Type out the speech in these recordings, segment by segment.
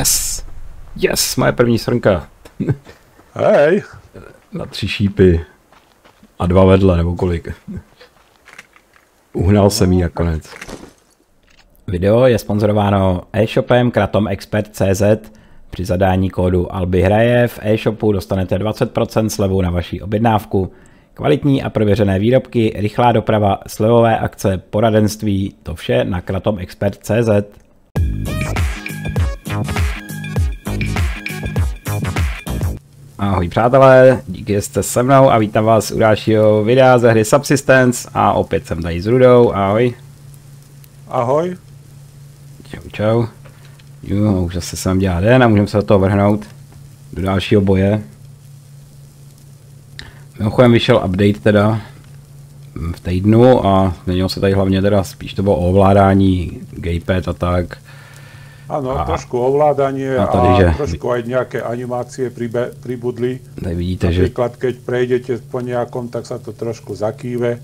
Yes! Yes, moje první srnka. Hej. Na tři šípy. A dva vedle, nebo kolik. Uhnal jsem jí nakonec. Video je sponzorováno e-shopem kratomexpert.cz. Při zadání kódu Alby hraje v e-shopu dostanete 20% slevu na vaši objednávku. Kvalitní a prověřené výrobky, rychlá doprava, slevové akce, poradenství, to vše na kratomexpert.cz. Ahoj přátelé, díky, že jste se mnou a vítám vás u dalšího videa ze hry Subsistence a opět jsem tady s Rudou, ahoj. Ahoj. Čau, čau. Jo, už zase jsem dělá den a můžeme se do toho vrhnout do dalšího boje. Mimochodem vyšel update teda v týdnu a změnilo se tady hlavně teda spíš to bylo ovládání gamepad a tak. Áno, a, trošku ovládanie a, tady, a že... trošku aj nejaké animácie pribe, pribudli. Tady vidíte, Napríklad, že... keď prejdete po nejakom, tak sa to trošku zakýve.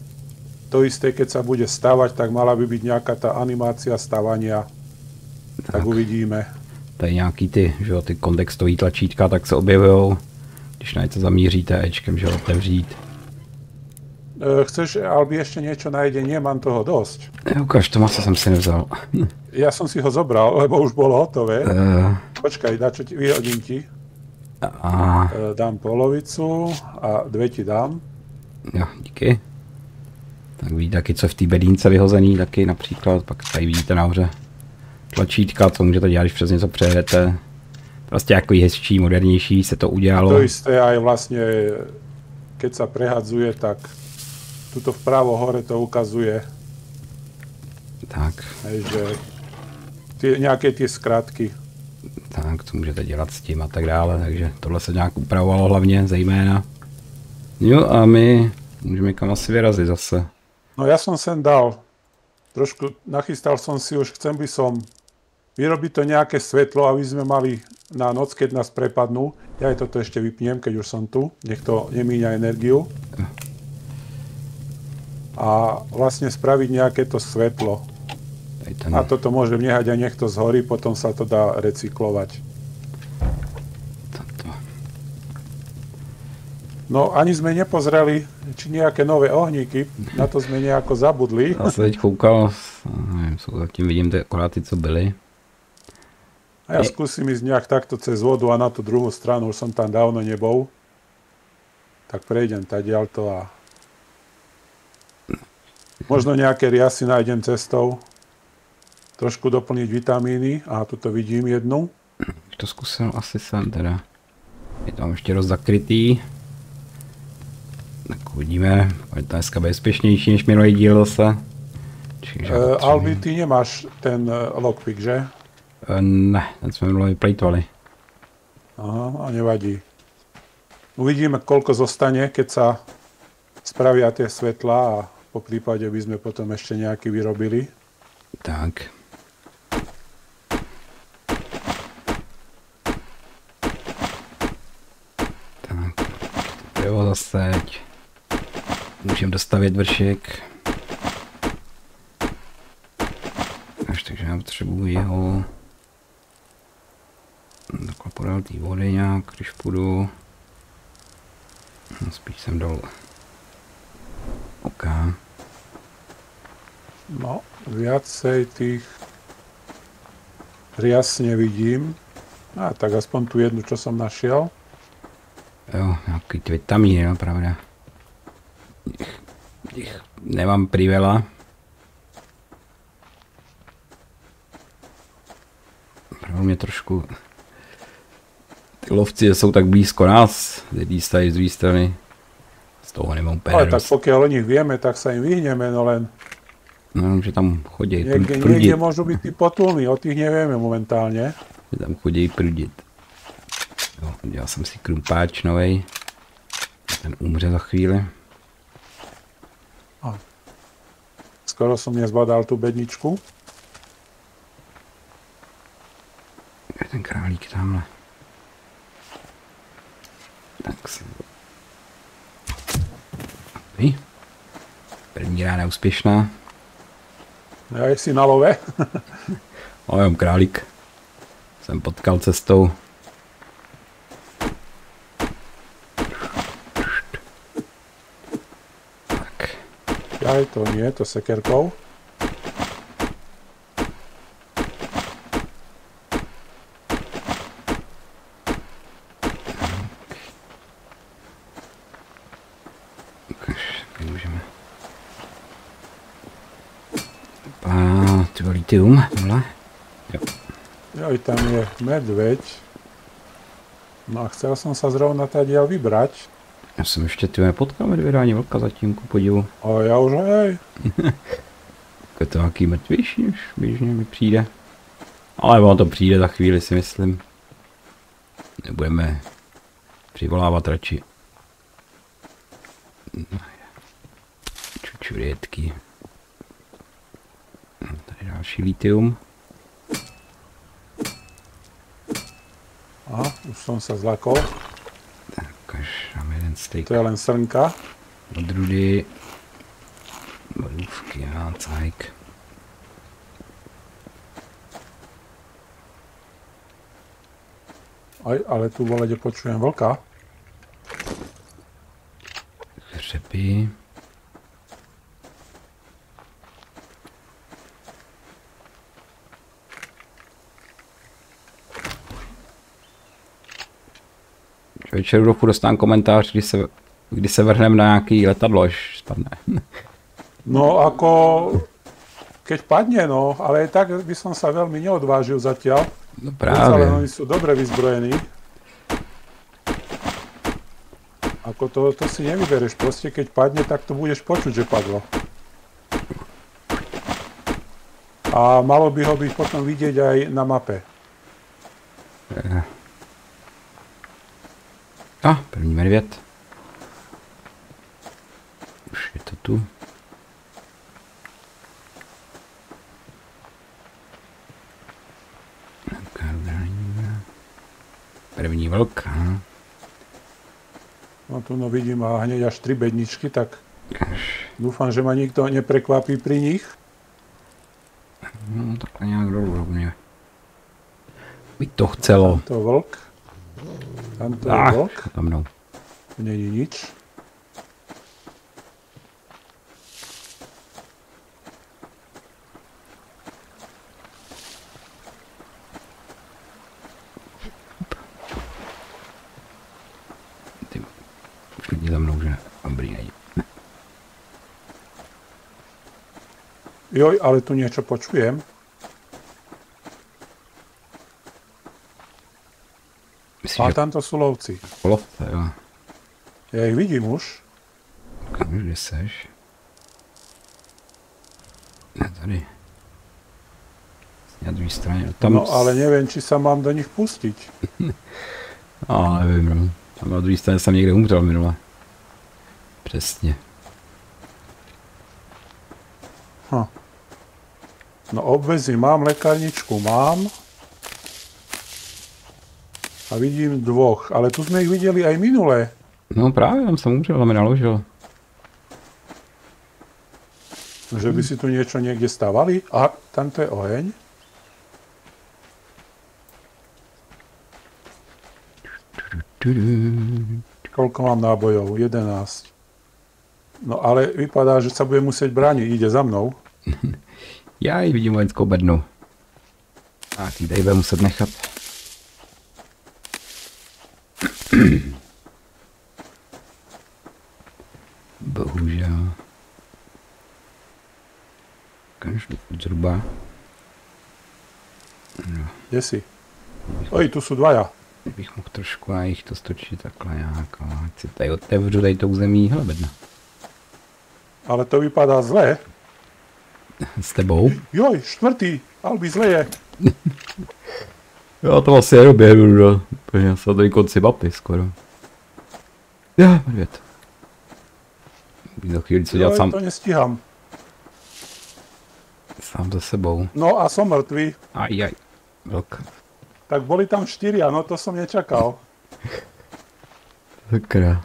To isté, keď sa bude stavať, tak mala by byť nejaká tá animácia stavania. Tak, tak uvidíme. Tady nějaký ty, že jo, ty kontextový tlačítka, tak se objevují, když na něco zamíříte Ečkem, že jo, otevřít. E, chceš, Albi, ešte niečo nájde? Nemám toho dosť. E, ukáž, to masa som si nevzal. ja som si ho zobral, lebo už bolo hotové. Uh... Počkaj, dá, čo ti, vyhodím ti. A... E, dám polovicu a dve ti dám. Jo, díky. Tak vidíte taky, co v té bedínce vyhozený, taky například, pak tady vidíte nahoře tlačítka, co můžete dělat, když přes něco přejedete. Prostě jako hezčí, modernější se to udělalo. To isté aj vlastne, keď sa prehadzuje, tak tuto vpravo hore to ukazuje. Tak. Hej, že ty, nějaké ty zkrátky. Tak, co můžete dělat s tím a tak dále, takže tohle se nějak upravovalo hlavně, zejména. Jo a my můžeme kam asi vyrazit zase. No ja som sem dal, trošku nachystal som si už, chcem by som vyrobiť to nejaké svetlo, aby sme mali na noc, keď nás prepadnú. Ja aj toto ešte vypnem, keď už som tu, nech to nemíňa energiu a vlastne spraviť nejaké to svetlo. A toto môžem nehať a nech to zhorí, potom sa to dá recyklovať. No ani sme nepozreli, či nejaké nové ohníky, na to sme nejako zabudli. Ja som teď koukal, neviem, sú zatím vidím tie akorát tí, co byli. A ja skúsim ísť nejak takto cez vodu a na tú druhú stranu, už som tam dávno nebol. Tak prejdem tadiaľto a Možno nejaké riasy nájdem cestou. Trošku doplniť vitamíny. A tuto vidím jednu. To zkusil asi sem teda. Je tam ještě dost zakrytý. Tak uvidíme. Je to dneska bezpečnější než minulý díl zase. Uh, Albi, ty nemáš ten uh, lockpick, že? Uh, ne, ten jsme minulý plejtovali. Aha, a nevadí. Uvidíme, koľko zostane, keď sa spravia tie svetla a po prípade by sme potom ešte nejaký vyrobili. Tak. Tak, jo, zase můžeme dostavit vršek. Až takže já potřebuji jeho takhle podal té vody nějak, když půjdu. No, spíš jsem dolů. OK. No, viacej tých rias nevidím. A tak aspoň tu jednu, čo som našiel. Jo, nejaký vitamíny, no, pravda. Ich, nemám priveľa. Mě trošku... Ty lovci jsou tak blízko nás, jedné strany, z strany. Z toho nemám úplně Ale tak pokiaľ o nich vieme, tak sa im vyhneme, no len No, že tam chodí niekde, prudit. Niekde môžu byť tí potulní, o tých nevieme momentálne. Že tam chodí prudit. Jo, dělal jsem si krumpáč novej. Ten umře za chvíli. A. Skoro som nezbadal tú bedničku. Je ten králík tamhle. Tak si... První rána úspěšná. Ja si na love. Mám králík. Jsem potkal cestou. Tak. Aj to nie, to sekerkou. Ukaž, jak můžeme. A vole, litium, vole. Jo. Joj, tam je medveď. No a chcel som sa zrovna tadiaľ vybrať. Já jsem ještě ty nepotkal medvěda ani vlka zatím, ku podivu. A ja už hej. Je to nějaký mrtvější, než běžně mi přijde. Ale ono to přijde za chvíli, si myslím. Nebudeme přivolávat radši. Čučurietky. Další litium. Aha, už som sa zlakol. Tak, až máme jeden steak To je len srnka. od rudy. Borůvky, a cajk. Aj, ale tu vo lede počujem vlka. Hřeby. Večer roku dostám komentář, kdy se, kdy se vrhneme na nějaký letadlo, až spadne. No ako... Keď padne, no, ale tak by som sa veľmi neodvážil zatiaľ. No len právě. oni sú dobre vyzbrojení. Ako to, to si nevybereš, proste keď padne, tak to budeš počuť, že padlo. A malo by ho byť potom vidieť aj na mape. A, první medvěd. Už je to tu. První vlk, aha. No tu no vidím a hneď až tri bedničky, tak Až, dúfam, že ma nikto neprekvapí pri nich. no takhle nějak dolů rovně. By to chcelo. To vlk. Tam to je Ach, vlk. za mnou. Není nič. Ty, už lidi za mnou, že dobrý není. Joj, ale tu niečo počujem. Myslím, A že tamto sú lovci. polovce, jo. Ja ich vidím už. Kam, kde seš? Ne, tady. Na druhé straně. Tam, No ale neviem, či sa mám do nich pustiť. A nevím, no. Tam na druhé straně jsem někde umřel minule. Přesně. Hm. No obvezy mám, lekárničku mám. A vidím dvoch, ale tu sme ich videli aj minulé. No právě, tam jsem umřel, tam mi naložil. Že by si tu niečo niekde stavali. A tamto je oheň. Koľko mám nábojov? 11. No ale vypadá, že sa bude musieť brániť. Ide za mnou. Já ji vidím vojenskou bednu. A ty tady bude muset nechat. Bohužel. Každý zhruba. Kde si? Oj, tu sú dvaja. Bych mohl trošku a jich to stočit takhle nějak. Ať si tady otevřu tady tou zemí. Hele bedna. Ale to vypadá zle. S tebou? Joj, štvrtý. Albi zle je. Já to vlastně nedoběhnu, no. Úplně jsem tady konci mapy skoro. Já, medvěd. Za chvíli co dělat Joj, sám, to nestíham. sám za sebou. No a som mŕtvý. Aj, aj. Vlk. Tak boli tam štyria, no to som nečakal. Sakra.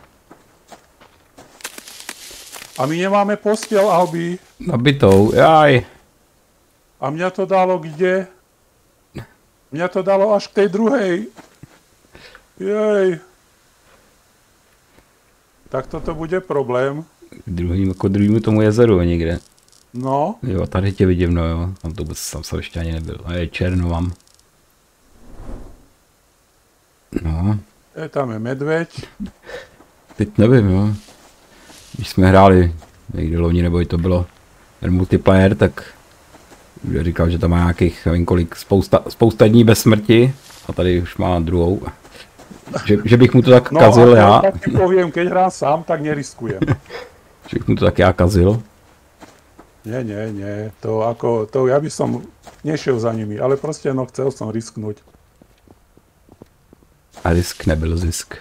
A my nemáme postiel, Albi. Nabitou, jaj. A mňa to dalo kde? Mňa to dalo až k tej druhej. Jej. Tak toto bude problém. Druhým, jako druhýmu tomu jezeru někde. No, Jo, tady tě vidím, no jo. Tam to vůbec, tam jsem ještě ani nebyl. A je černo vám. No, je, tam je medveď. teď nevím, jo. Když jsme hráli někdy loni, nebo i to bylo ten multiplayer, tak říkal, že tam má nějakých, nevím kolik, spousta, spousta dní bez smrti. A tady už má druhou. Že, že bych mu to tak No, kazil a já. tak ti poviem, keď hrám sám, tak neriskujem. Že bych mu to tak já kazil. Nie, nie, nie. To ako, to ja by som nešiel za nimi, ale proste no chcel som risknúť. A risk nebyl zisk.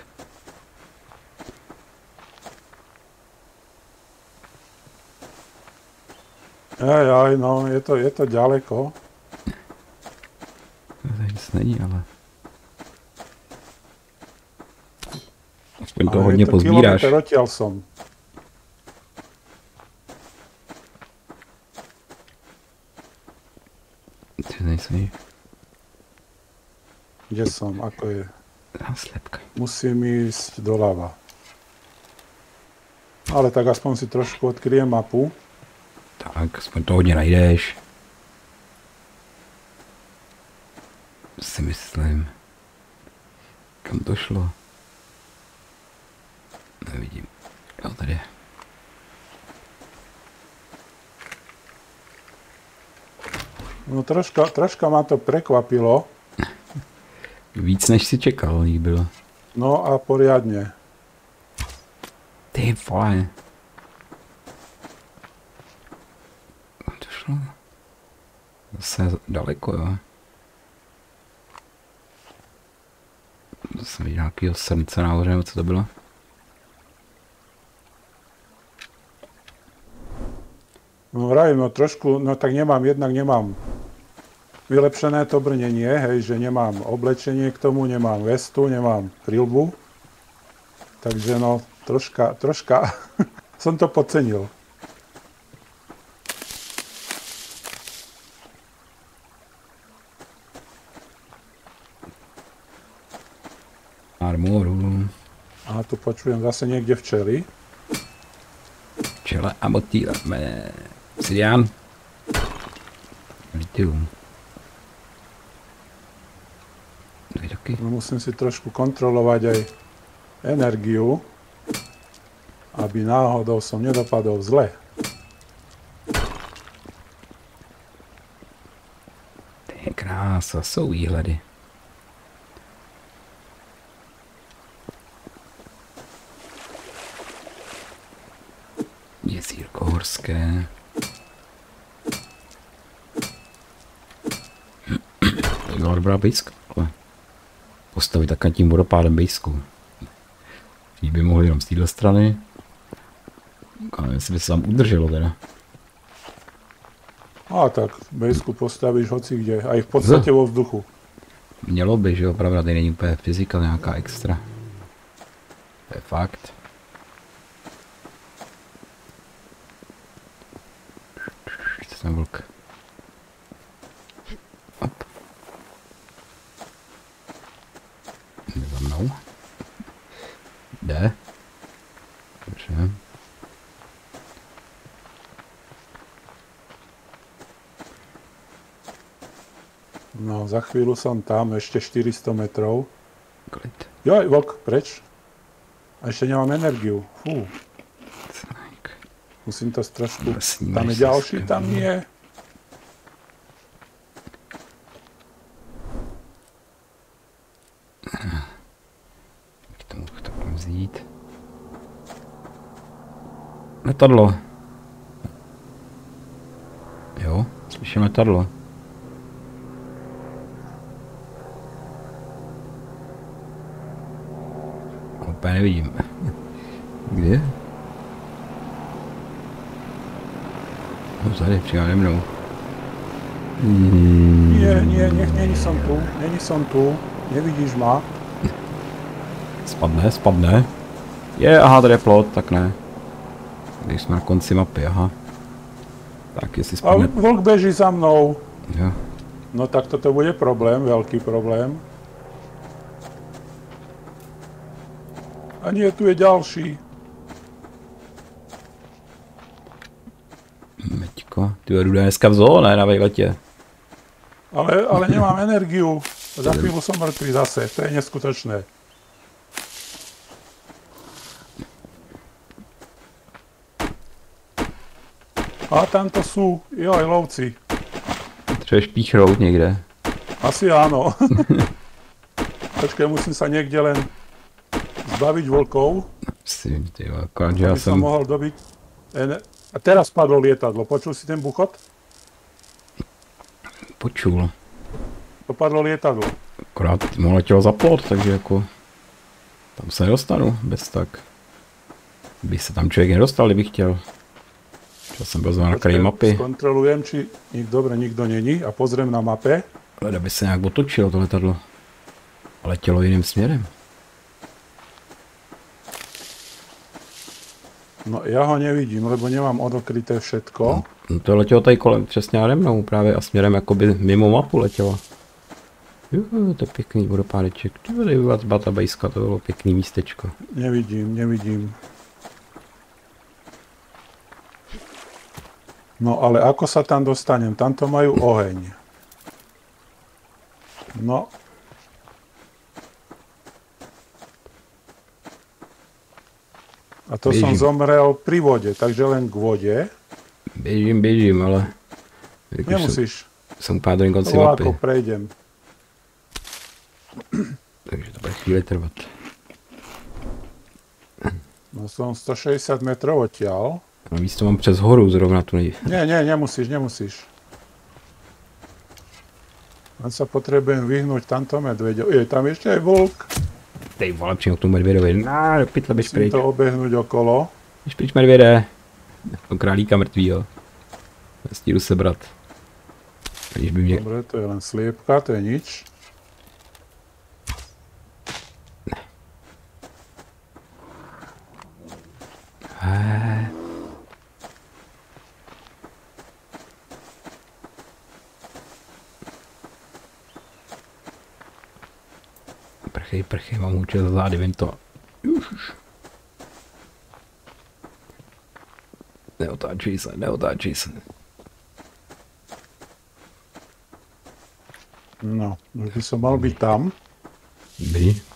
Aj, aj, no, je to, je to ďaleko. Tady nic není, ale... Aspoň to Ale hodně je to pozbíráš. kilometr odtiaľ som. Ty nejsi Kde som, ako je. náslepka. Musím ísť doľava. Ale tak aspoň si trošku odkryjem mapu. Tak, aspoň to hodně najdeš. Si myslím. Kam to šlo? Nevidím. Jo, tady je. No troška, troška ma to prekvapilo. Víc než si čekal, bylo. No a poriadne. Ty vole. Kam to šlo? Zase daleko, jo. Jsem viděl nějakýho srnce nahoře, nebo co to bylo? No vravím, no trošku, no tak nemám, jednak nemám vylepšené to brnenie, hej, že nemám oblečenie k tomu, nemám vestu, nemám prilbu. Takže no, troška, troška som to podcenil. Armoru, A tu počujem zase niekde včely. čele a motýle. Mé. Sidian. Litium. No, musím si trošku kontrolovať aj energiu, aby náhodou som nedopadol zle. To je krása, jsou výhledy. Dobrá bejska, ale postavit tak nad tím vodopádem bejsku. By mohli jenom z téhle strany. A nevím, jestli by se tam udrželo teda. A tak bejsku postavíš hoci kde, aj v podstate vo vzduchu. Mělo by, že jo, pravda, tady není úplně fyzika nějaká extra. To je fakt. Co ten vlk? Hop. Jde za mnou. Jde. Dobře. No, za chvíľu som tam, ešte 400 metrov. Klid. Joj, vlk, preč. A ešte nemám energiu. Fú, musím to trošku... Tam je ďalší, tam nie. K tomu to vzít. Letadlo. Jo, slyším letadlo. Úplně nevidím. Kde? No tady, přímo nade mnou. Hmm, Nie, nie, nech, není som tu, není som tu. Nevidíš ma. Spadne, spadne. Je, aha, tady je plot, tak ne. Když jsme na konci mapy, aha. Tak jestli A spadne, vlk beží za mnou. jo. No tak toto bude problém, veľký problém. A nie, tu je ďalší. Meďko, ty jdu dneska v zoo, ne, na vejletě. Ale, ale nemám energiu. Za chvíľu som mŕtvý zase, to je neskutočné. A tamto sú, joj, lovci. Potřebuješ píchrout někde. Asi áno. Počkaj, musím sa niekde len zbaviť vlkov, Si, ty já aby som mohol dobiť... A teraz spadlo lietadlo, počul si ten buchot? počul. Dopadlo lietadlo. Akorát mu letělo za plot, takže jako... Tam se nedostanu, bez tak. By se tam člověk nedostal, kdyby chtěl. Jsem byl zrovna na kraji mapy, Skontrolujem, či nik, dobre, nikto není a pozriem na mape. ale by se nějak otočilo to letadlo. A letělo jiným směrem. No ja ho nevidím, lebo nemám odokryté všetko. No to letělo tady kolem, přesně nade mnou právě a směrem jakoby mimo mapu letělo. Jo, to pěkný vodopádeček. Ty u vás Batabajska, to bylo pěkný místečko. Nevidím, nevidím. No ale ako sa tam dostanem? Tamto majú oheň. No. A to som Bežím. zomrel pri vode, takže len k vode. Běžím, běžím, ale... Nemusíš. úplně na druhém konci To mapy, ako prejdem. takže to bude chvíli trvat. No som 160 metrov odtiaľ. A místo mám přes horu zrovna tu. Nie, nie, nemusíš, nemusíš. Len sa potrebujem vyhnúť tamto medveďo. Je tam ešte aj vlk. Tej vole, tomu medvědovi. Na, do pytle, běž pryč. to obehnúť okolo. Běž pryč medvěde. To králíka mrtvýho. Stíru sebrat. Když by mě... Dobre, to je len sliepka, to je nič. Účel za zády, vím to. Už. Neotáčej se, neotáčej se. No, by som mal byť tam. By.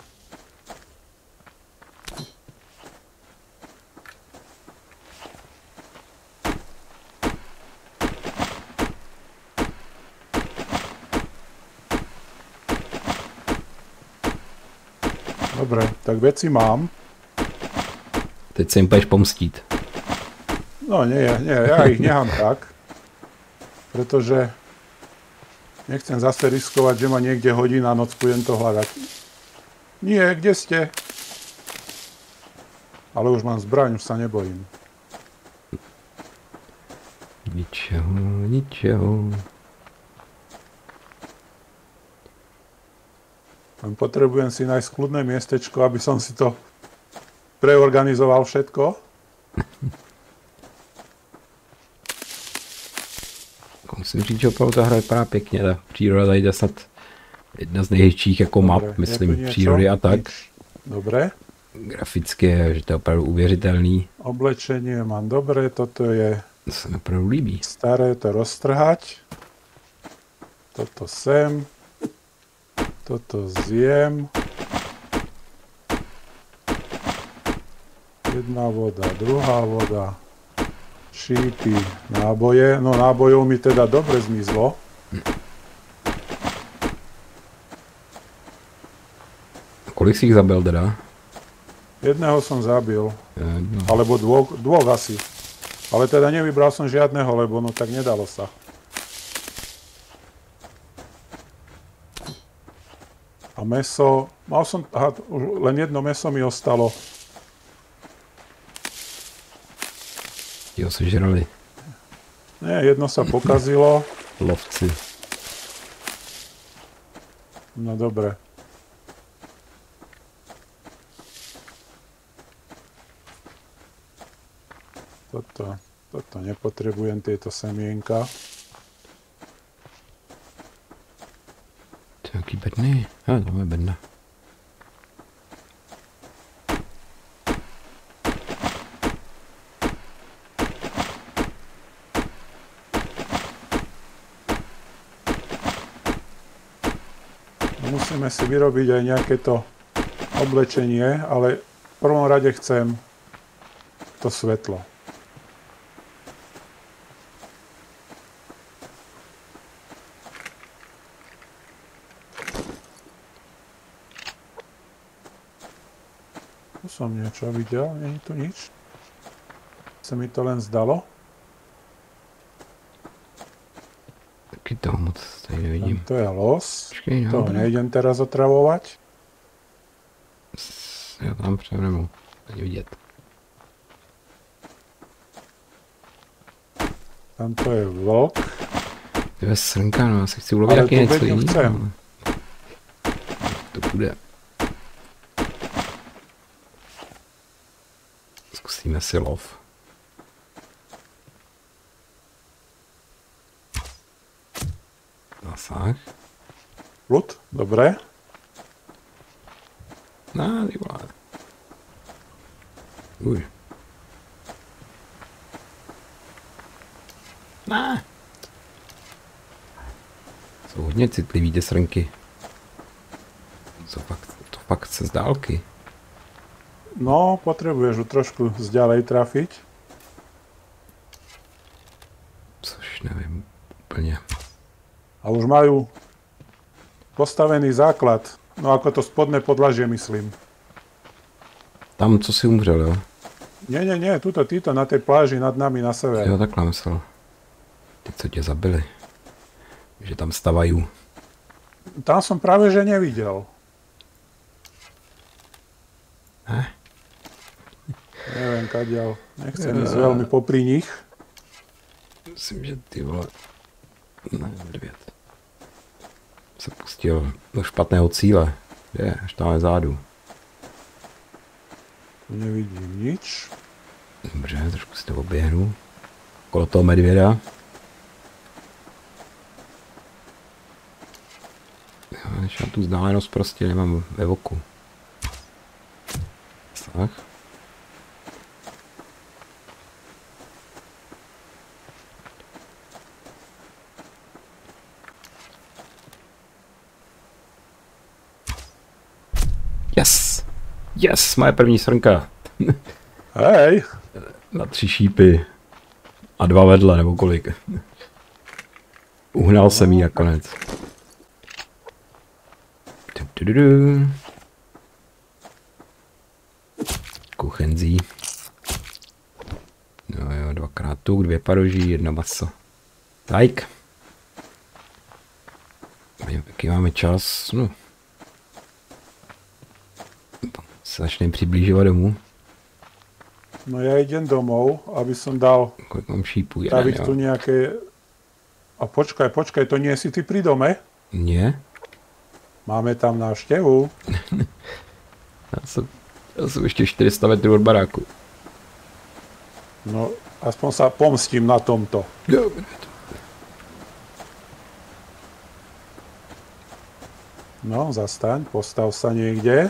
Dobre, tak veci mám. Teď se jim půjdeš pomstít. No nie, nie, ja ich nechám tak. Pretože nechcem zase riskovať, že ma niekde hodí na noc, budem to hľadať. Nie, kde ste? Ale už mám zbraň, už sa nebojím. Ničeho, ničeho. Potrebujem si nájsť kľudné miestečko, aby som si to preorganizoval všetko. Musím říct, že opravdu ta hra vypadá pěkně, ta příroda tady je snad jedna z nejhezčích jako map, Dobre, je myslím, přírody a tak. Dobre. Graficky, že to je opravdu uvěřitelný. Oblečenie mám dobre, toto je To se opravdu líbí. staré, to roztrhať. Toto sem. Toto zjem. Jedna voda, druhá voda. Šípy, náboje. No nábojov mi teda dobre zmizlo. Kolik si jich zabil teda? Jedného som zabil. Jedno. Alebo dvoch, dvoch asi. Ale teda nevybral som žiadneho, lebo no tak nedalo sa. A meso, mal som, aha, len jedno meso mi ostalo. Jo, sežrali. Nie, jedno sa pokazilo. Lovci. No dobre. Toto, toto nepotrebujem, tieto semienka. Jaký bedny? A, to je bedna. Musíme si vyrobiť aj nejaké to oblečenie, ale v prvom rade chcem to svetlo. Som niečo videl, nie je tu nič. Sa mi to len zdalo. Taky toho moc tady nevidím. Tam to je los. Počkej, To nejdem teraz otravovať. Já tam převrnu. Není vidět. Tam to je vlk. Je srnka, no já si chci ulovit taky něco jiného. To bude. Zkusíme si lov. Zasah. Ľud, dobre. No, ty vole. Uj. Ne. Jsou hodně citlivý ty srnky. Co fakt, to fakt se z dálky. No, potrebuješ ju trošku zďalej trafiť. Což nevím úplně. A už majú postavený základ. No ako to spodné podlažie, myslím. Tam, co si umřel, jo? Nie, nie, nie, tuto, títo na tej pláži nad nami na sever. Jo, takhle myslel. Ty, co tě zabili. Že tam stavají. Tam som práve že nevidel. Ne? Neviem, kadiaľ. Nechcem ísť veľmi popri nich. Myslím, že ty vole... Ne, devět. Se pustil do špatného cíle. Je, až tam je zádu. Nevidím nič. Dobře, trošku si to oběhnu. Kolo toho medvěda. Než já tu vzdálenost prostě nemám ve voku. Tak. Yes! Yes, moje první srnka. Hej, Na tři šípy. A dva vedle, nebo kolik. Uhnal jsem jí nakonec. Kuchenzí. No jo, dvakrát tuk, dvě paroží, jedno maso. Tak. Jaký máme čas? No. Se začneme přiblížovat domů. no ja idem domov, aby som dal Kolik mám šípů? Jeden, jo. tu nejaké... A počkaj, počkaj, to nie si ty pri dome? Nie? Máme tam návštevu. Já jsem, já jsem ještě 400 metrů od baráku. No, aspoň sa pomstím na tomto. Dobre. No, zastaň, postav sa niekde.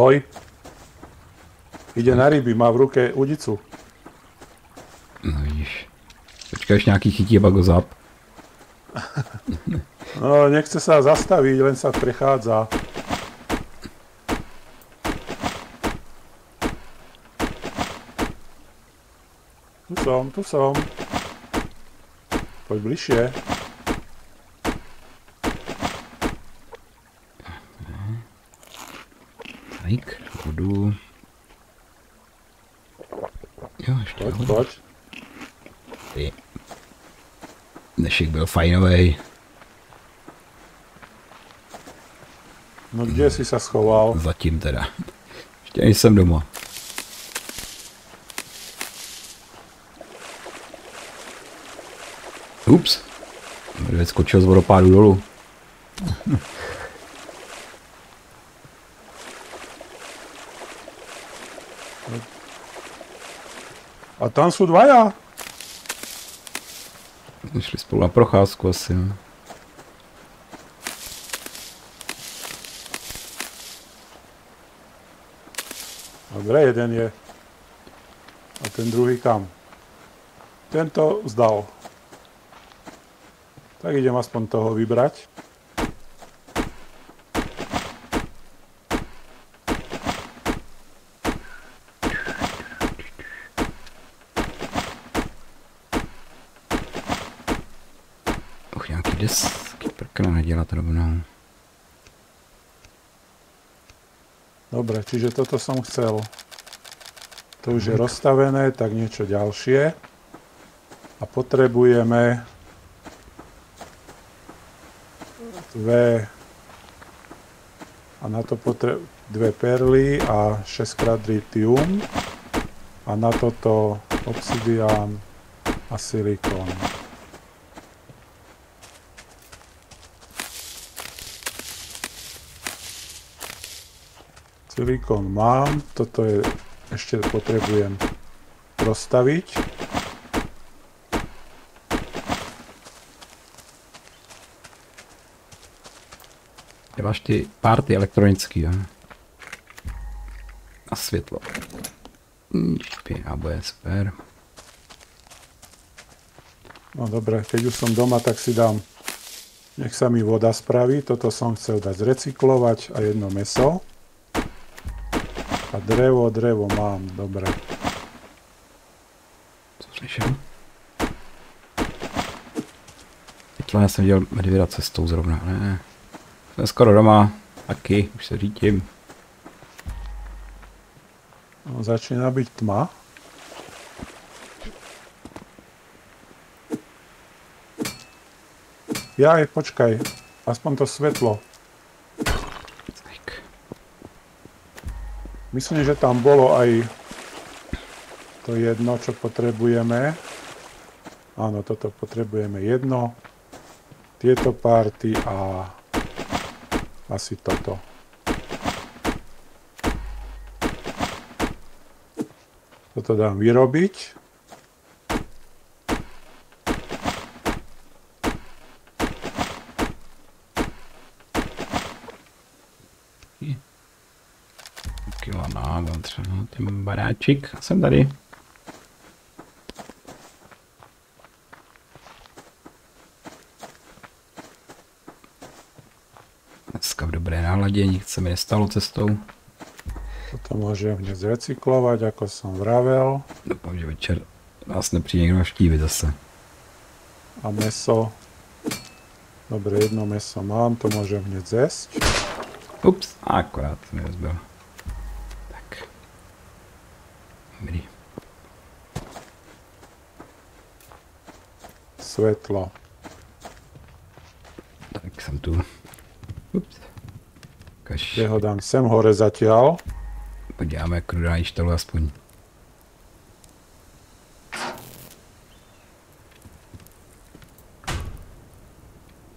Stoj. Ide na ryby, má v ruke udicu. No vidíš. Počkej, až nějaký chytí a pak ho. No, nechce sa zastaviť, len sa prechádza. Tu som, tu som. Poď bližšie. Vodu. Jo, ještě poď. Ty. Dnešek byl fajnovej. No kde si sa schoval? Zatím teda. Ještě nejsem doma. Ups. Medvěd skočil z vodopádu dolů. A tam sú dvaja. Šli spolu na procházku asi. No. Dobre, jeden je. A ten druhý kam? Tento vzdal. Tak idem aspoň toho vybrať. Och, nějaký prkna nedělat rovnou. Dobre, čiže toto som chcel. To už je rozstavené, tak niečo ďalšie. A potrebujeme dve a na to potre- dve perly a 6 krát litium a na toto obsidian a silikon. Silikon mám, toto je, ešte potrebujem rozstaviť. Ty máš ty párty elektronický, jo? A světlo. A bude super. No dobre, keď už som doma, tak si dám, nech sa mi voda spraví, toto som chcel dať zrecyklovať a jedno meso. A drevo, drevo mám, dobre. Co slyšel? Tohle jsem dělal medvěda cestou zrovna, ne? Jsem skoro doma, taky, už se řítím. No, začína byť tma. Jaj, počkaj, aspoň to svetlo. Myslím, že tam bolo aj to jedno, čo potrebujeme. Áno, toto potrebujeme jedno. Tieto party a asi toto. Toto dám vyrobiť. Ten baráčik. Jsem tady. Dneska v dobré náladě, nic se mi nestalo cestou. Toto môžem hneď zrecyklovať, ako som vravel. Doufám, že večer nás nepřijde někdo navštívit zase. A meso. Dobre, jedno meso mám, to môžem hneď zjesť. Ups, akorát mi rozbil. Tak. Dobrý. Svetlo. Tak jsem tu. Ups. Kaž, Kde ho dám sem hore zatiaľ. podíváme, dá štolu aspoň.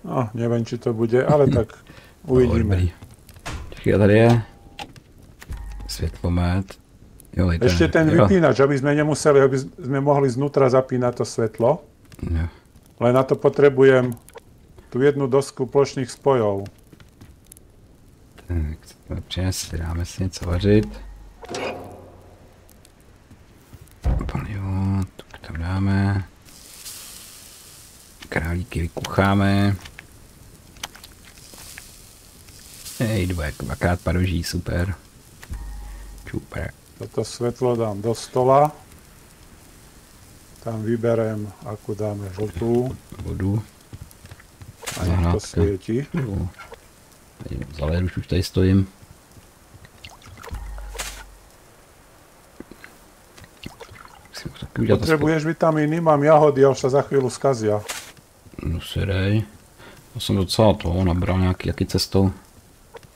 No, neviem, či to bude, ale tak uvidíme. Dobrý. A tady je. Jo, je- Ešte ten jo, vypínač, aby sme nemuseli, aby sme mohli znútra zapínať to svetlo. Jo. Len na to potrebujem tú jednu dosku plošných spojov. Tak, to přinesli, dáme si něco vařit. Palivo, tak tam dáme. Králíky vykucháme. Hej, dva, dvakrát padoží, super. Super. Toto svetlo dám do stola. Tam vyberem, akú dáme žltú Vodu. a nech to svieti. Zalér už, už tady stojím. Potrebuješ vitamíny, mám jahody a už sa za chvíľu skazia. No si dej. Já jsem docela to nabral nějaký jaký cestou.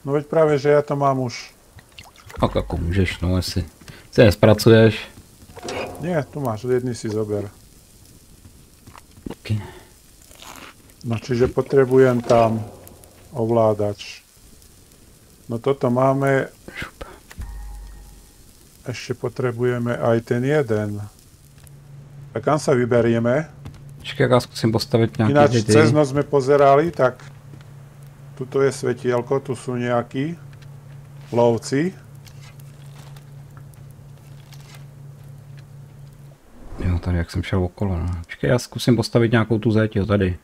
No veď práve, že ja to mám už. Tak jako můžeš, no jestli se nespracuješ. Nie, tu máš, jedný si zober. No čiže potrebujem tam ovládač. No toto máme, ešte potrebujeme aj ten jeden. A kam sa vyberieme? Počkej, ja skúsim postaviť nejaký Ináč cez noc sme pozerali, tak tuto je svetielko, tu sú nejakí lovci. Jo, tady jak jsem šel okolo, no. Počkej, ja skúsim postaviť nejakú tú zeď, jo, tady.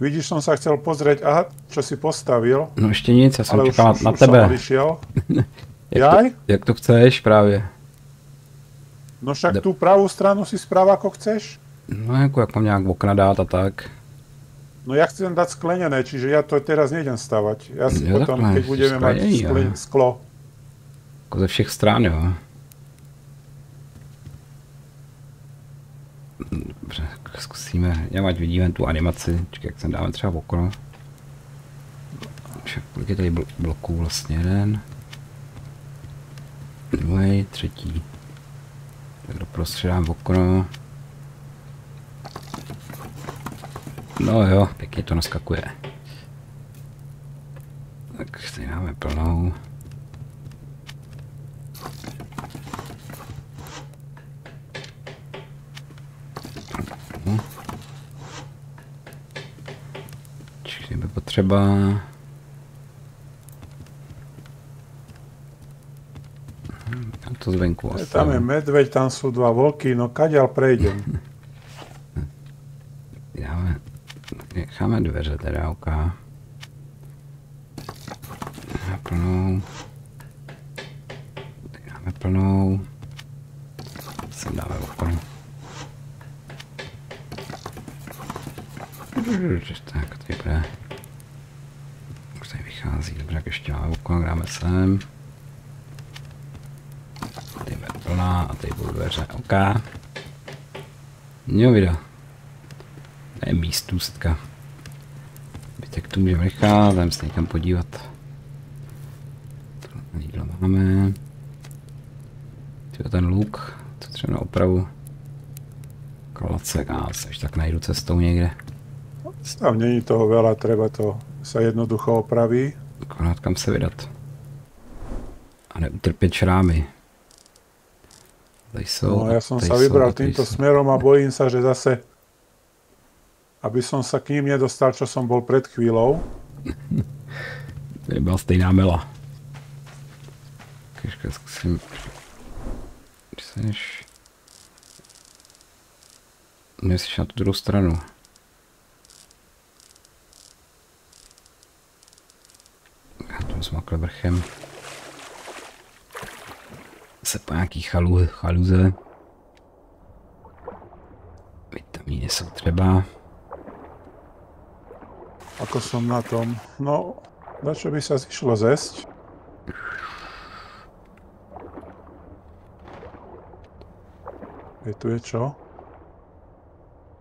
Vidíš, som sa chcel pozrieť, aha, čo si postavil. No ešte nic, ja som čekal na tebe. jak, Jaj? to, jak to chceš právě? No však De... tú pravú stranu si správ ako chceš. No jako jak mám nejak okna dát a tak. No ja chcem dať sklenené, čiže ja to teraz nejdem stavať. Ja si jo, potom, takhle, keď budeme mať skle, sklo. Ako ze všech strán, jo. Zkusíme, já ať vidíme tu animaci, Čekaj, jak sem dáme třeba okolo. Kolik je tady bloků vlastně? Jeden. Druhý, třetí. Tak doprostřed dám okno. No jo, pěkně to naskakuje. Tak si dáme plnou. Tam to zvenku je, Tam je medveď, tam sú dva vlky, no kaďal prejdem. Dáme, necháme dveře teda, ok. Dáme plnou. Dáme plnou. Sem dáme okno. Tak, tady bude. Už tady vychází, dobře, jak ještě máme okno, dáme sem. Tady bude plná a tady budou dveře, ok. To je místůstka. Bytek tu můžeme nechat, jdeme se někam podívat. Jídlo máme. Tyjo, ten luk, co třeba na opravu. Klacek, a se tak najdu cestou někde. Tam není toho veľa, treba to sa jednoducho opraví. Akorát kam se vydat. A neutrpět šrámy. Tady jsou, no, ja som sa vybral týmto sú. smerom a bojím sa, že zase aby som sa k ním nedostal, čo som bol pred chvíľou. to je byla stejná mela. Kežka zkusím... Když se než... Nejsi na tu druhou stranu. tam smakl vrchem. Se po nějaký chalu, chaluze. Vitamíny jsou třeba. Ako som na tom? No, na čo by sa zišlo zesť? Je tu je čo?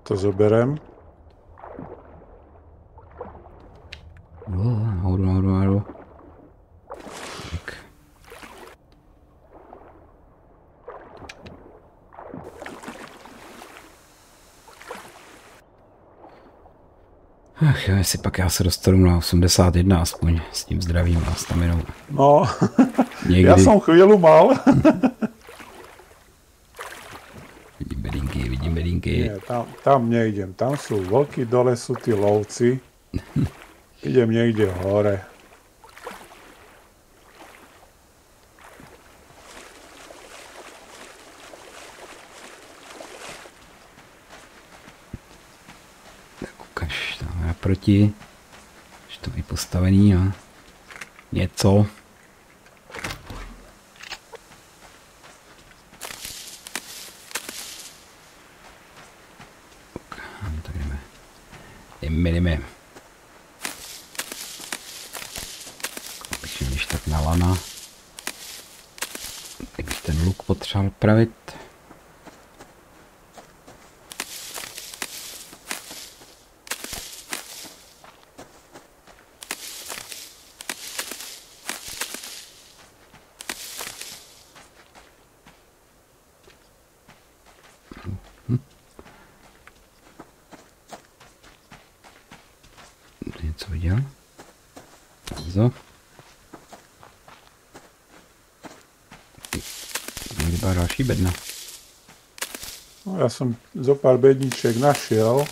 To zoberem. Oh, nahoru, nahoru, nahoru. Ach jo, jestli pak já se dostanu na 81 aspoň s tím zdravím a staminou. No, Někdy. já jsem chvíli mal. vidím bedinky, vidím bedinky. Nie, tam, tam nejdem, tam jsou vlky, dole jsou ty lovci. Idem někde hore. Proti. Že to je postavený a něco. Tak jdeme. Jdeme, jdeme. Tak na lana. Kdybych ten luk potřeboval pravit. Jetzt wieder. So. Vypadá šibedna. No, ja som zo pár bedničiek našiel.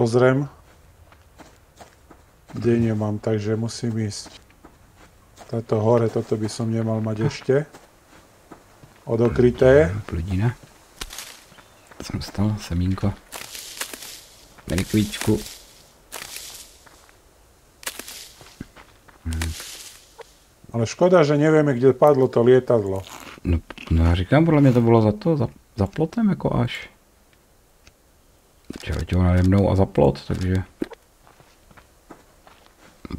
Pozriem. Kde nemám, takže musím ísť. Táto hore, toto by som nemal mať ešte. Odokryté. Plodina. Jsem dostal semínko. Merikvíčku. Ale škoda, že nevieme, kde padlo to lietadlo. No, no já říkám, podle mě to bylo za to, za, za plotem jako až. Že letělo nade mnou a za plot, takže...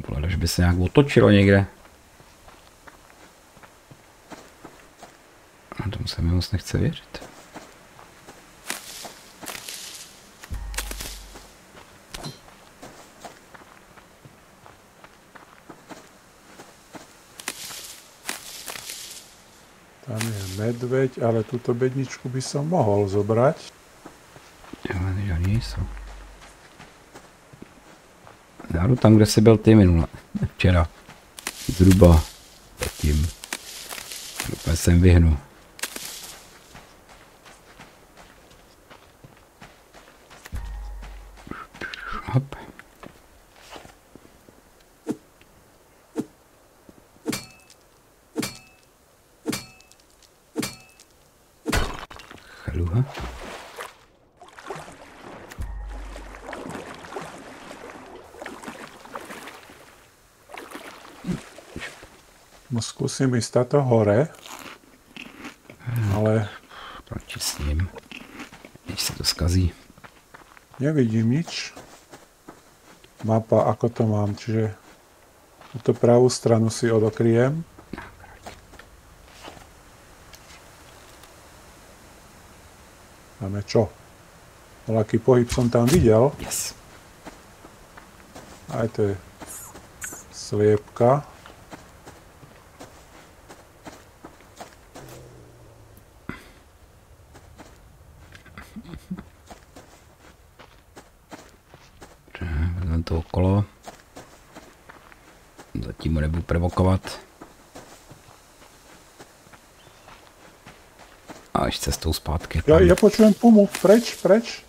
Podle, že by se nějak otočilo někde. A tomu se mi moc nechce věřit. Tam je medveď, ale túto bedničku by som mohol zobrať. Jo, že oni jsou. Já jdu tam, kde jsi byl ty minule. Včera. Zhruba. Tím. Úplně jsem vyhnu. Hop. Chaluha. Skúsim ísť táto hore. Ale Proti s ním. Když se to skazí. nevidím nič. Mapa, ako to mám, čiže túto pravú stranu si odokryjem. Máme čo? Voľaký pohyb som tam videl. Yes. Aj to je sliepka. Vezmem to okolo. Nebudu provokovat. A až cestou zpátky. Tam. ja počujem pumu. Preč, preč.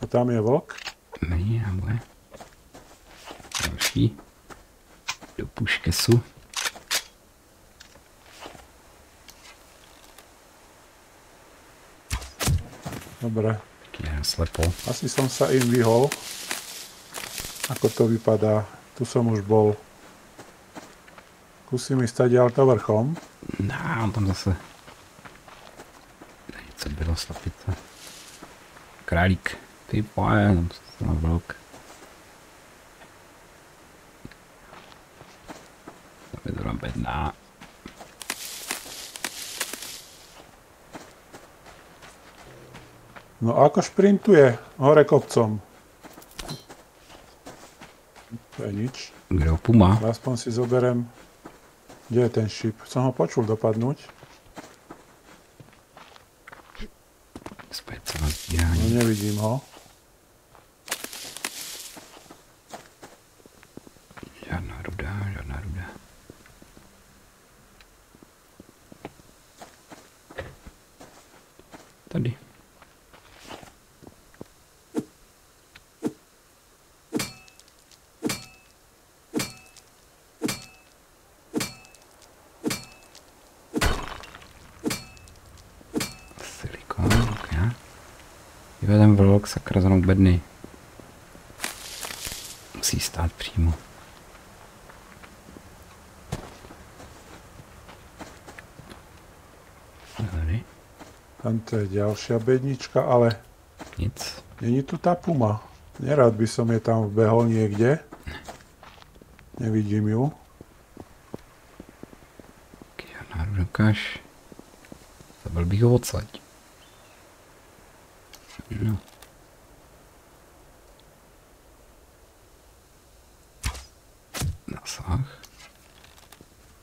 A tam je vlk. Není, je? Další. Do puškesu. Dobre. Je slepo. Asi som sa im vyhol. Ako to vypadá. Tu som už bol. Skúsim ísť stať to vrchom. No, on tam zase... Něco bylo slapito. Králík. Ty vole, tam se na vlk. Tam je to bedná. No ako šprintuje hore kopcom. To je nič. Kdo puma? Aspoň si zoberem, kde je ten šip. Som ho počul dopadnúť. Se na No nevidím ho. Žádná ruda, žádná ruda. Tady. Silikon, ok. Jo, ten vlk, bedný. Musí stát přímo. Tady, Tam to je ďalšia bednička, ale nic. není tu tá puma. Nerad by som je tam vbehol niekde. Nevidím ju. Náru dokáž. Zabil bych ho odsaď. No. Nasah.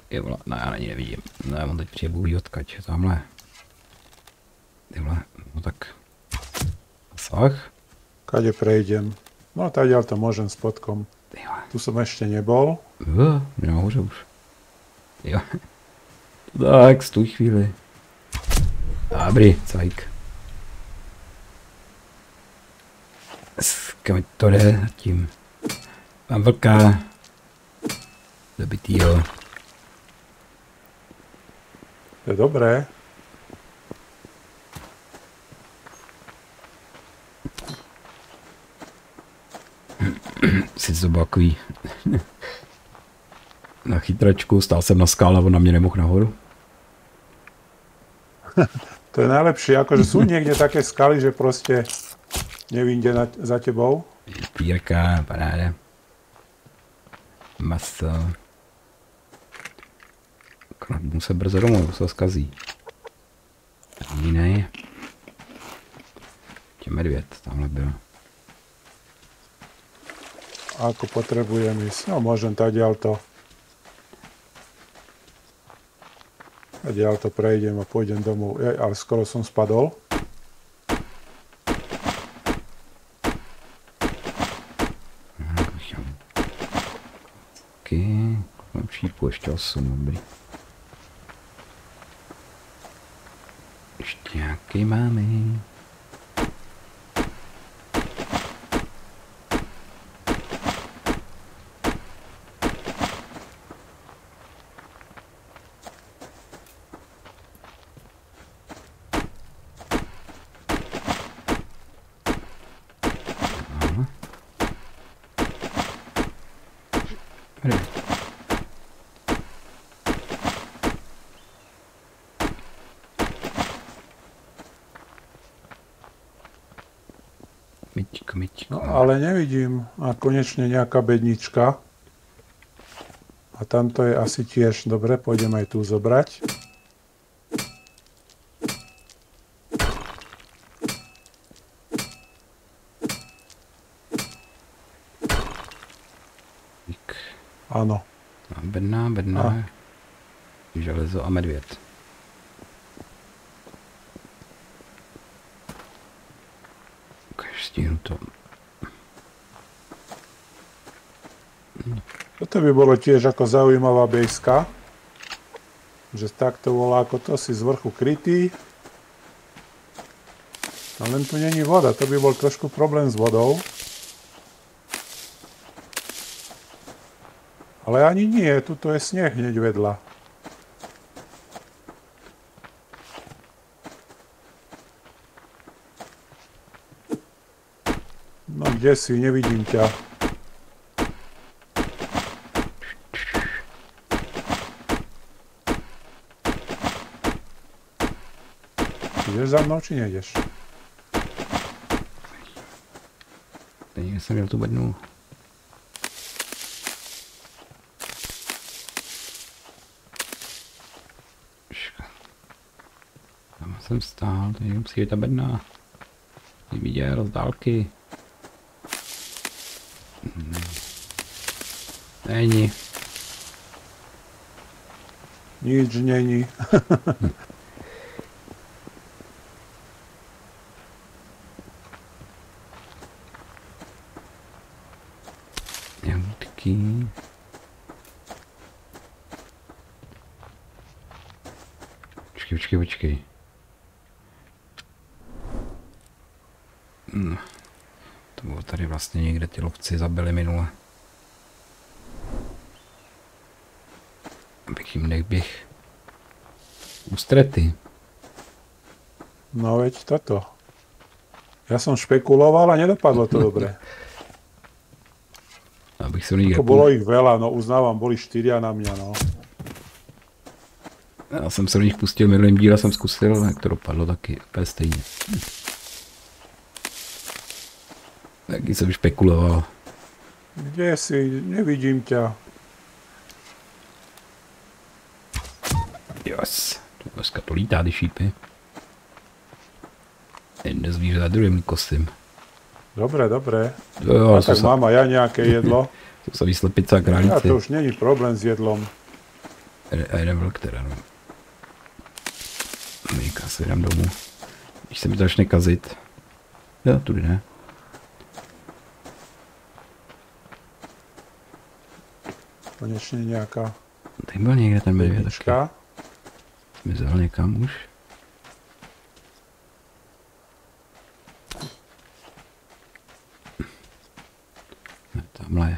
Je vole, no já na ní nevidím. No já mám teď přijebulý odkaď, tamhle. Tyhle, no tak. Nasah. Kade prejdem? No tady to môžem s podkom. Tyhle. Tu som ešte nebol. Jo, nahoře už. Jo. Tak, stůj chvíli. Dobrý, cajk. Kam to jde tím? Mám vlka. Zabitýho. To je dobré. Si to bylo takový. na chytračku, stál jsem na skále on na mě nemohl nahoru. To je najlepšie, akože sú niekde také skaly, že proste nevinde na, za tebou. Pírka, paráda. Maso. Mu se brzo domů, se zkazí. Ne. Tě medvěd, tamhle byl. Ako potrebujem ísť. No môžem tadiaľ to. Tadiaľ to prejdem a pôjdem domov. Ej, ale skoro som spadol. Taky. Lepší ještě 8, dobrý. Ještě nějaký máme. Aha. Dobrý. Myčko, myčko. No ale nevidím. A konečne nejaká bednička. A tamto je asi tiež. Dobre, pôjdem aj tu zobrať. Dík. Áno. A bedna, bedna. Železo a medvěd. Ukáž, stihnu to. Toto by bolo tiež ako zaujímavá bejska. Že takto volá ako to si z vrchu krytý. A len tu není voda, to by bol trošku problém s vodou. Ale ani nie, tuto je sneh hneď vedľa. No kde si, nevidím ťa. Ideš za mnou, či nejdeš? Teď jsem měl tu bednu. Tam jsem stál, teď musí být ta bedna. Viděl z dálky. Není. Nič není. Jahutky. Počkej, počkej, počkej. No. To bylo tady vlastně někde ty lovci zabili minule. Jim neběh. Ústrety. No veď toto. Ja som špekuloval a nedopadlo to dobre. Abych nich Ako bolo ich veľa, no uznávam, boli štyria na mňa, no. Já jsem se do nich pustil minulým díle, jsem zkusil, jak to dopadlo taky úplně stejně. Taky jsem špekuloval. Kde si? Nevidím ťa. Yes. To ty šípy. Jedné zvíře za druhým kosím. Dobre, dobre. Jo, A tak sa, mám aj ja nejaké jedlo. sú sa vyslepice a Ja králici. to už není problém s jedlom. A jeden vlk teda, no. Mýka se jdem domů. Když se mi to začne kazit. Jo, tudy ne. Konečne nejaká Tady byl někde ten medvěd. Zmizel někam už. Ne, tamhle je.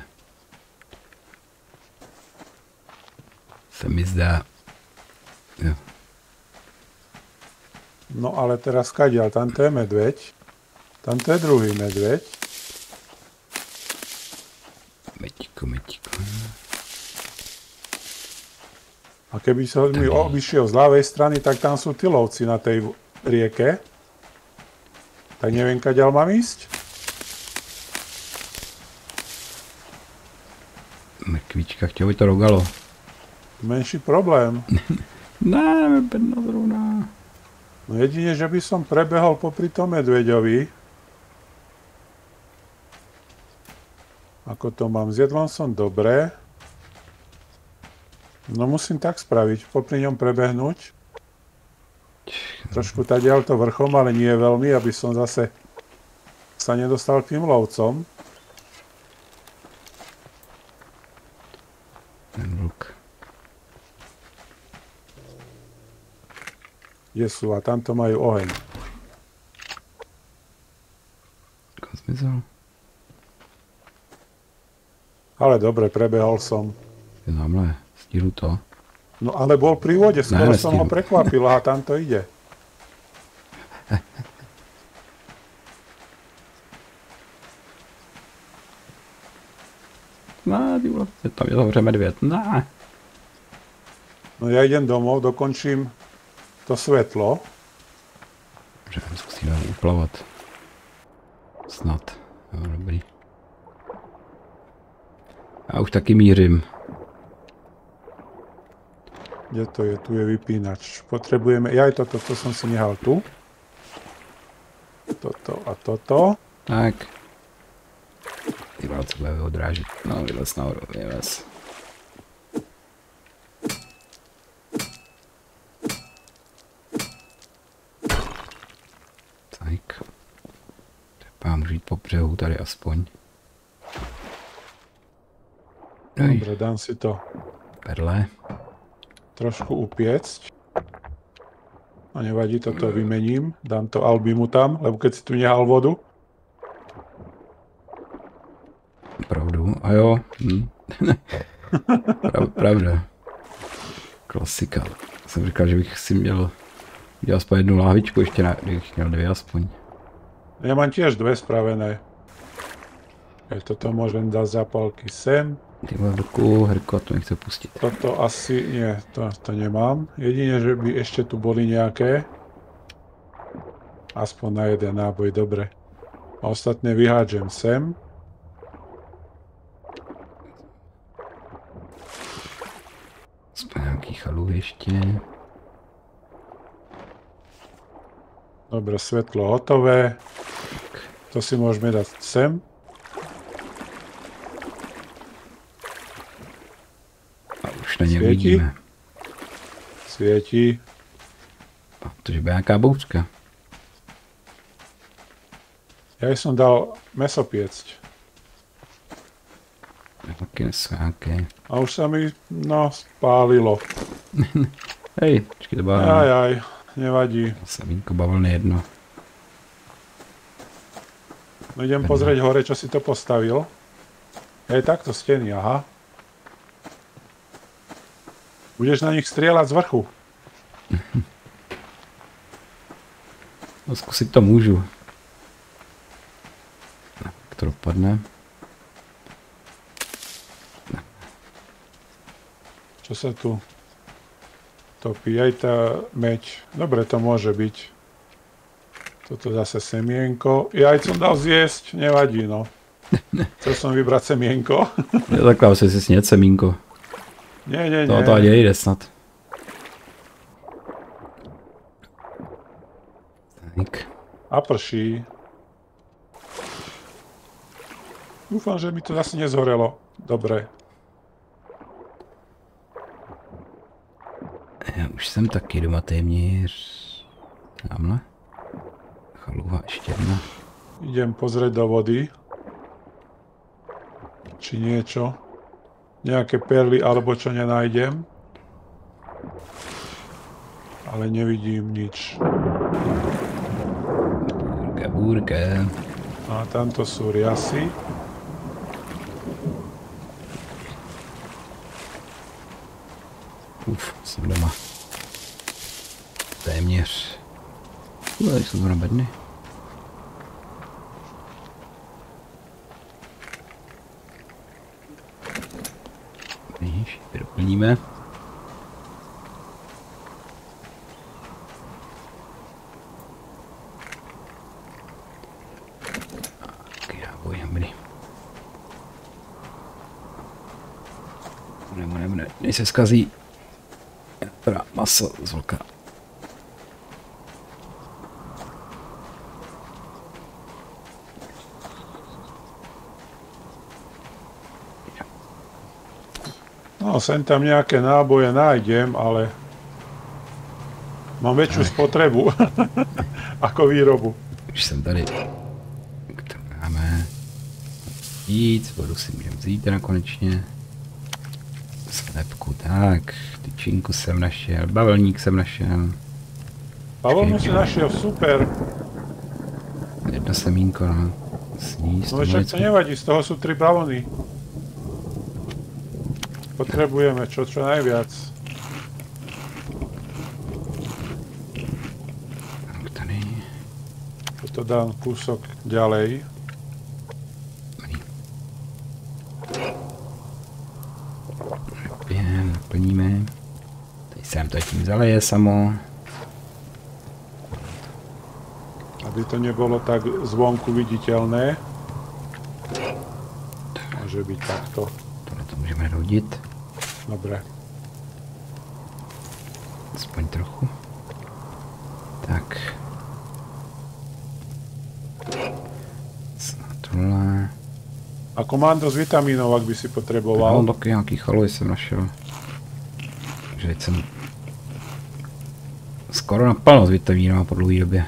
Se mi zdá. Jo, No ale teraz kadiaľ, tam to je medveď. Tam to je druhý medveď. Keby som mi obišiel z ľavej strany, tak tam sú tylovci na tej rieke. Tak neviem, kadiaľ mám ísť. Mrkvička, chtěl by to rogalo. Menší problém. Ne, bedno zrovna. No jedine, že by som prebehol popri tom medveďovi. Ako to mám? S jedlom som dobre. No musím tak spraviť, popri ňom prebehnúť. Trošku tadiaľ to vrchom, ale nie veľmi, aby som zase sa nedostal k tým lovcom. Ten vlk. Kde sú? A tamto majú oheň. Kam? Ale dobre, prebehol som. Je tamhle, stíru to. No ale bol pri vode, skoro Ne, som ho prekvapil a tam to ide. Ne, ty vole, tam je zavře medvěd. Ne. No ja idem domov, dokončím to svetlo. Dobře, zkusíme uplavat. Snad. Jo, dobrý. Já už taky mířím. Kde to je? Tu je vypínač. Potrebujeme... Ja aj toto, to som si nehal tu. Toto a toto. Tak. Ty vole, co bude odrážet. No, vylez nahoru, vylez. Tak. Třeba můžu jít po břehu tady aspoň. Ej, Dobre, dám si to perle. Trošku upiecť. A nevadí, toto vymením. Dám to albimu tam, lebo keď si tu nehal vodu. Pravdu. A jo. Hm. Prav, pravda. Klasika. Jsem říkal, že bych si měl udělat aspoň jednu lávičku, ještě na, kdybych měl dvě aspoň. Ja mám tiež dve spravené. Ja toto môžem dať zapalky sem. Ty vole, vlku, Herko, to nechce pustit. Toto asi nie, to, to nemám. Jedine, že by ešte tu boli nejaké. Aspoň na jeden náboj, dobre. A ostatné vyhádžem sem. Nějaký chalu ještě. Dobre, svetlo hotové. To si môžeme dať sem. A už na ně Světí? vidíme. Svieti. To, že bude nějaká bouřka. Ja som dal meso piecť. Nesu nějaké. A už sa mi, no, spálilo. Hej, počkej, to bylo Aj, aj, nevadí. semínko bavlny jedno. No idem pozrieť hore, čo si to postavil. Je takto steny, aha. Budeš na nich strieľať z vrchu. No zkusit to můžu. Jak to dopadne? Čo sa tu topí? Aj tá meč. Dobre to môže byť. Toto zase semienko. Ja aj som dal zjesť, nevadí no. Chcel som vybrať semienko. Takhle, asi si snět semínko. Nie, nie, nie. Daha daha ileri snad. Tak. A prší. Dúfam, že mi to asi nezhorelo. Dobre. Ja už jsem taky doma téměř. Tamhle. Chaluha ještě jedna. Idem pozrieť do vody. Či niečo. Nejaké perly alebo čo nenájdem. Ale nevidím nič. Bůrka, bůrka. A tamto sú riasy. Uf, jsem doma. Téměř. Uj, jsou to na bedny. Víš, doplníme. Nebo nebude, než se zkazí. Teda maso z vlka. No, sem tam nejaké náboje nájdem, ale mám väčšiu spotrebu ako výrobu. Už jsem tady. To máme. Jít, vodu si můžeme vzít teda konečně. Slepku, tak. Tyčinku jsem našel, bavlník jsem našel. Pavol si našiel, super. Jedno semínko, no. Sníst, No však to nevadí, z toho sú tri bavlny. Potrebujeme čo, čo najviac. Tady. To dám kúsok ďalej. Pěn, naplníme. Teď sem to tím zaleje samo. aby to nebolo tak zvonku viditeľné. Môže byť takto. Tohle to můžeme rodit. Dobre. Aspoň trochu. Tak. Tohle? A komando s vitamínov, ak by si No, potreboval. taky nějaký chaloj jsem našel. Teď jsem skoro naplno s vitamínama po dlouhé době.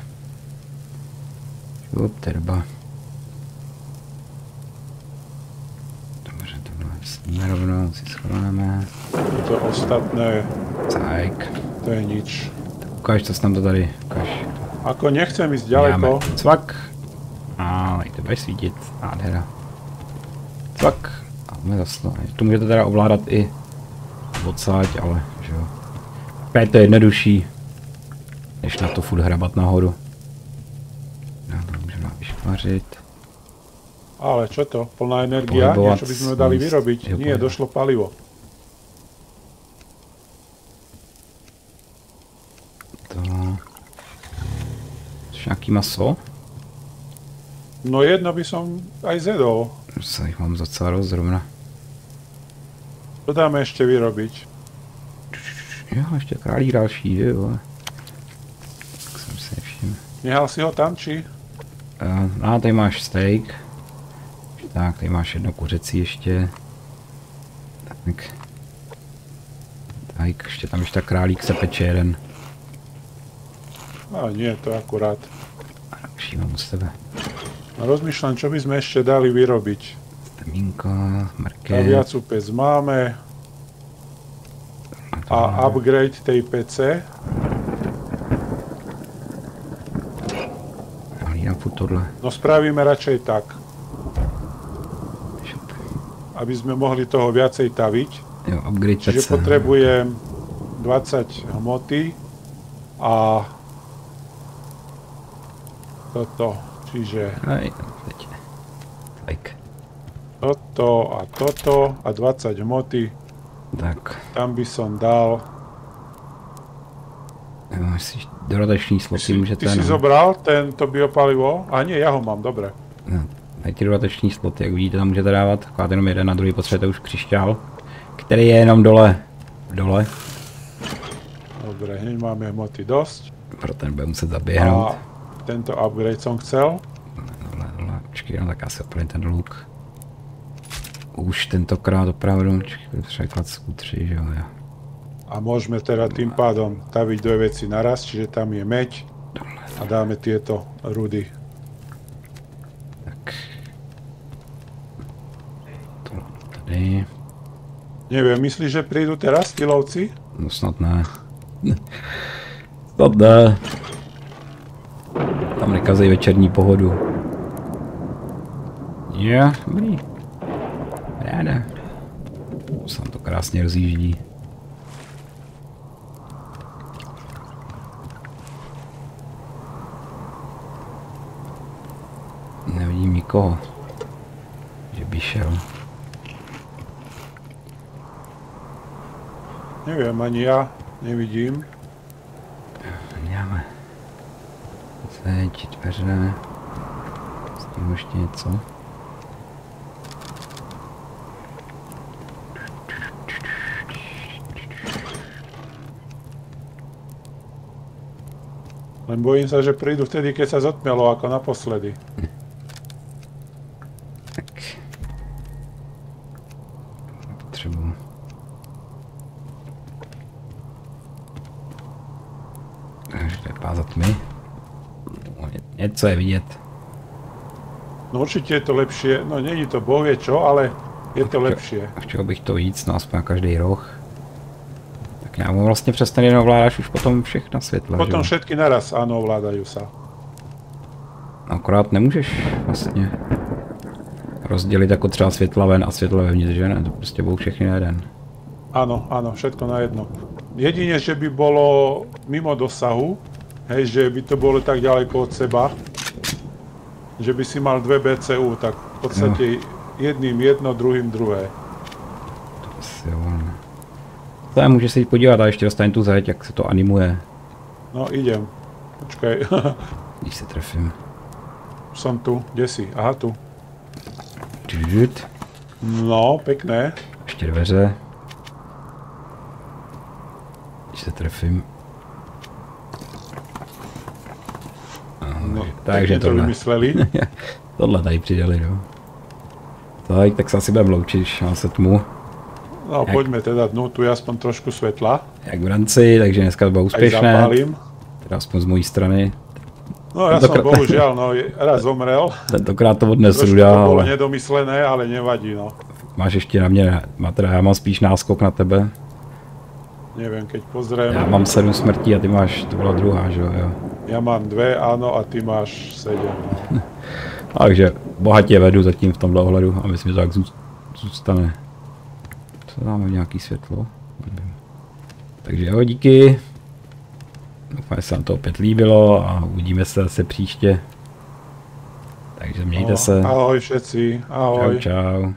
Terba. Dobře, tohle rovnou, si schováme. To ostatné, Cajk. to je nič. Tak ukáž, co jsi tam to tady, ukáž. Ako nechcem ísť ďaleko, cvak. A teď to budeš svítit, nádhera. Cvak. A máme zasno. To můžete teda ovládat i odsaď, ale že jo. Úplně je to jednodušší, než na to furt hrabat nahoru. No, to můžeme vyšpařit. Ale čo to? Plná energia? Pohybovať Niečo by sme dali vyrobiť. Jo, Nie, pohybovať. došlo palivo. To... Nějaký maso? No jedno by som aj zjedol. Se jich mám docela dost zrovna. To dáme ešte vyrobiť. Jo, ještě králík další, jo. Tak jsem si nevšiml. Nehal si ho tam, či? Uh, a tady máš steak. Tak, tady máš jedno kuřecí ještě. Tak. Tak, ještě tam ještě králík se peče jeden. A nie, to akurát. A další mám u sebe. No, rozmýšľam, čo by sme ešte dali vyrobiť. Temínko, mrkev. Kaviacu pec máme a upgrade tej PC. A hlídám furt tohle. No spravíme radšej tak. Aby sme mohli toho viacej taviť. Jo, Čiže potrebujem 20 hmoty a toto. Čiže Aj, toto a toto a 20 hmoty. Tak. Tam by som dal... Jo, si dodatečný Ty sloty si, můžete. ty si zobral tento biopalivo? A nie, ja ho mám, dobre. No, ty dodateční sloty, jak vidíte, tam můžete dávat, akorát jenom jeden, na druhý potřebujete už křišťál, který je jenom dole, dole, Dobre, hneď máme hmoty dosť. pro ten bude muset zaběhnout. A Tento upgrade som chcel. Dole, dole. Počkej, no tak asi opravím ten luk. Už tentokrát opravdu, počkej, facku 3, že jo. A môžeme teda tým pádom staviť dve veci naraz, čiže tam je meď a dáme tieto rudy. Tak. To tady. Neviem, myslíš, že prídu teraz tí lovci? No snad ne. snad ne. Tam nekazej večerní pohodu. Jo, dobrý. Ráda. Se nám to krásně rozjíždí. Nevidím nikoho, že by šel. Neviem, ani ja nevidím. Děláme. Zeď, dveře. S tím ještě něco. Len bojím sa, že prídu vtedy, keď sa zotmelo, ako naposledy. Tak. Potřebuji. Takže to je pás za tmy. No, Něco je vidět. No určite je to lepšie, no není to boh vie čo, ale je to lepšie. A chtěl bych to víc, no aspoň každý roh. Tak mám vlastně přes ten jeden ovládáš už potom všechna světla, Potom že? všetky naraz, áno, ovládajú sa. Akorát nemůžeš vlastně rozdělit jako třeba světla ven a světla vevnitř, že ne? To prostě budou všechny na jeden. Áno, áno, všetko na jedno. Jedine, že by bolo mimo dosahu, hej, že by to bolo tak ďaleko od seba, že by si mal dve BCU, tak v podstate jedným jedno, druhým druhé. To no. To je, můžeš se jít podívat a ještě dostane tu zeď, jak se to animuje, No, idem. Počkaj, když se trefím. som tu. Kde si? Aha, tu. No, pekné. Ještě dveře. Když se trefím. No, takže to vymysleli. Tohle tady přidali, jo. Tak, tak se asi budeme loučit, když má se tmu. No, poďme teda dnu, tu je aspoň trošku svetla. Jak v ranci, takže dneska to bylo Aj úspěšné. zapálim. Teda aspoň z mojí strany. No, ja som Tentokrát- bohužiaľ, no, raz zomrel. Tentokrát to odnes ruda, to bolo nedomyslené, ale nevadí, no. máš ještě na mě, má teda já mám spíš náskok na tebe. Neviem, keď pozriem. Já mám sedm smrtí a ty máš, to byla druhá, že jo, Ja mám dve, áno, a ty máš sedem. No. Takže bohatě vedu zatím v tomhle ohledu a myslím, že tak zůst- zůstane. Co máme nějaký světlo? Nevím. Takže jo, díky. Doufám, že se vám to opět líbilo a uvidíme se zase příště. Takže mějte No, se. Ahoj všetci, ahoj. Čau, čau.